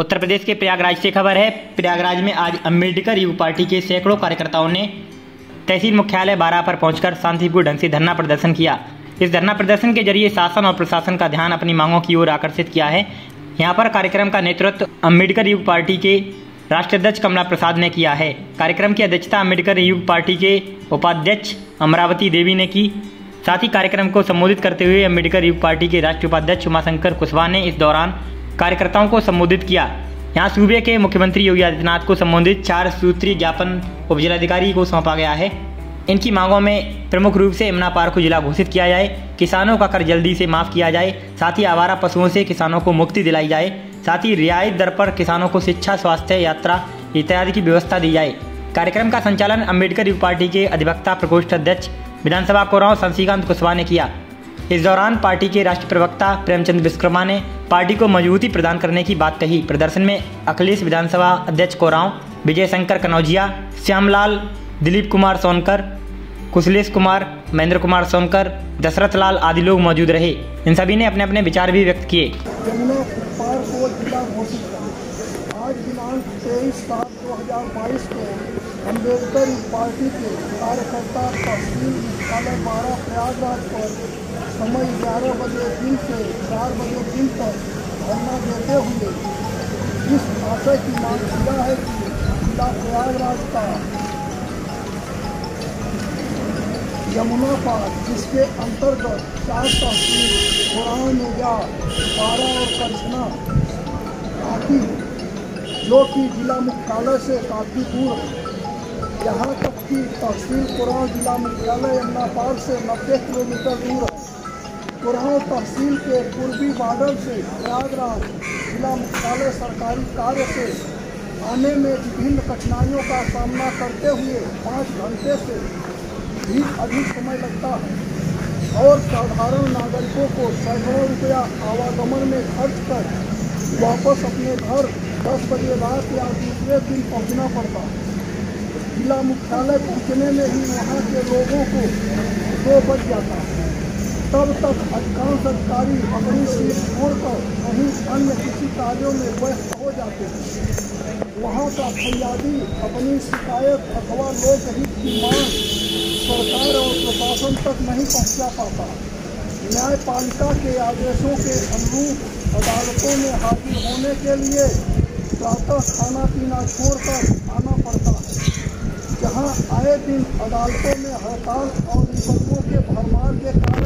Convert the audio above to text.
उत्तर प्रदेश के प्रयागराज से खबर है, प्रयागराज में आज अंबेडकर युग पार्टी के सैकड़ों कार्यकर्ताओं ने तहसील मुख्यालय बारह पर पहुंचकर शांतिपूर्ण ढंग से धरना प्रदर्शन किया। इस धरना प्रदर्शन के ज़रिए शासन और प्रशासन का ध्यान अपनी मांगों की ओर आकर्षित किया है। यहाँ पर कार्यक्रम का नेतृत्व अंबेडकर युग पार्टी के राष्ट्रीय अध्यक्ष कमला प्रसाद ने किया है। कार्यक्रम की अध्यक्षता अंबेडकर युग पार्टी के उपाध्यक्ष अमरावती देवी ने की। साथ ही कार्यक्रम को संबोधित करते हुए अंबेडकर युग पार्टी के राष्ट्रीय उपाध्यक्ष उमाशंकर कुशवाहा ने इस दौरान कार्यकर्ताओं को संबोधित किया। यहाँ सूबे के मुख्यमंत्री योगी आदित्यनाथ को संबोधित चार सूत्रीय ज्ञापन उप जिलाधिकारी को सौंपा गया है। इनकी मांगों में प्रमुख रूप से यमुना पार को जिला घोषित किया जाए। किसानों का कर जल्दी से माफ़ किया जाए। साथ ही आवारा पशुओं से किसानों को मुक्ति दिलाई जाए। साथ ही रियायत दर पर किसानों को शिक्षा, स्वास्थ्य, यात्रा इत्यादि की व्यवस्था दी जाए। कार्यक्रम का संचालन अंबेडकर युग पार्टी के अधिवक्ता, प्रकोष्ठ अध्यक्ष, विधानसभा कोराव शशिकांत कुशवाहा ने किया। इस दौरान पार्टी के राष्ट्रीय प्रवक्ता प्रेमचंद विश्वकर्मा ने पार्टी को मजबूती प्रदान करने की बात कही। प्रदर्शन में अखिलेश विधानसभा अध्यक्ष कोराव विजय शंकर कनौजिया, श्यामलाल, दिलीप कुमार सोनकर, कुशलेश कुमार, महेंद्र कुमार सोनकर, दशरथ लाल आदि लोग मौजूद रहे। इन सभी ने अपने अपने विचार भी व्यक्त किए। आज दिनांक तेईस सात दो हज़ार बाईस को अंबेडकर पार्टी के कार्यकर्ता तहसील मुख्यालय बारह प्रयागराज पर समय ग्यारह बजे दिन से चार बजे दिन तक धरना देते हुए इस आशय की मांग किया है कि जिला प्रयागराज का यमुना पार, जिसके अंतर्गत चार तहसील कोराव मेजा बारह और काफ़ी जो कि जिला मुख्यालय से काफ़ी दूर यहाँ तक कि तहसील कुराव जिला मुख्यालय यमुना पार से नब्बे किलोमीटर दूर है। कुराव तहसील के पूर्वी बादल से प्रयागराज जिला मुख्यालय सरकारी कार्य से आने में विभिन्न कठिनाइयों का सामना करते हुए पाँच घंटे से भी अधिक समय लगता है और साधारण नागरिकों को सैकड़ों रुपया आवागमन में खर्च कर वापस अपने घर दस बजे रात या दूसरे दिन पहुँचना पड़ता जिला मुख्यालय पहुँचने में ही वहाँ के लोगों को दो बज जाता तब तक अधिकांश अधिकारी अपनी सीट छोड़कर कहीं अन्य किसी कार्यों में व्यस्त हो जाते हैं। वहाँ का फरियादी अपनी शिकायत अथवा लोकहित की मांग सरकार और प्रशासन तक नहीं पहुँचा पाता। न्यायपालिका के आदेशों के अनुरूप अदालतों में हाजिर होने के लिए प्रातः खाना पीना छोड़कर आना पड़ता है। जहाँ आए दिन अदालतों में हड़ताल और विपक्षों के भरमार के कारण